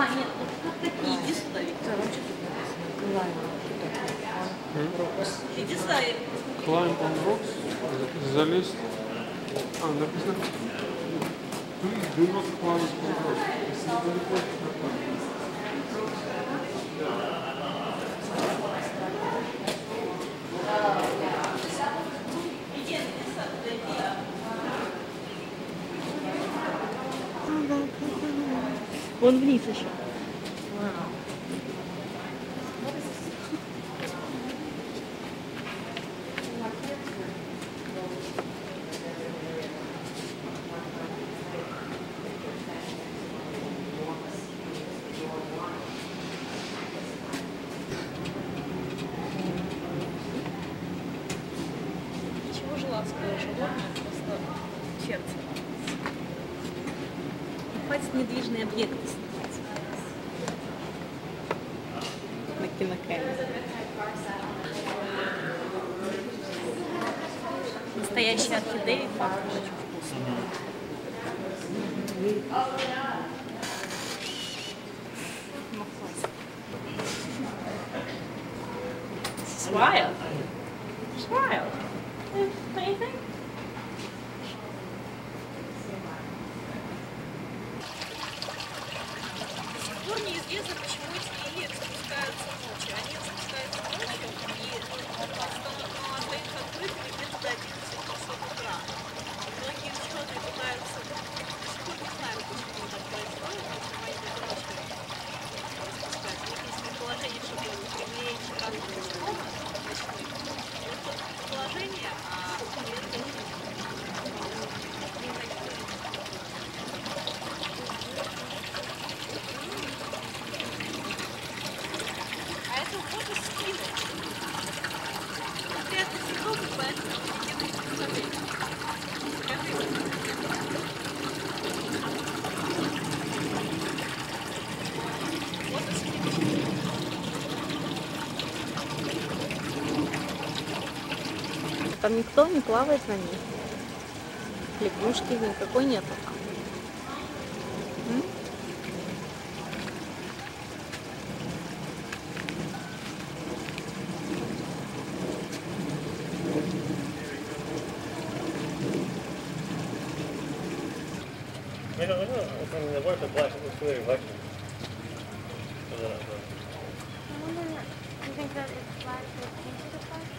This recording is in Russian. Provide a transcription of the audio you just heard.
А, нет, вот, такие, иди сюда, Виктор. Иди сюда, Climb on rocks, залезть. А, написано. Please do not climb on rocks. Вон вниз еще. Чего желанское животное? Просто сердце. Хватит недвижные объекты снимать. На кинокамере. Настоящие орхидеи пахнут очень вкусно. Ну, хватит. It's wild. It's Неизвестно, почему Там никто не плавает на ней. Лягушки никакой нету. М? I know, I know. I mean, the work of plastic looks really reflection. I wonder, I think that it's black or painted a plastic.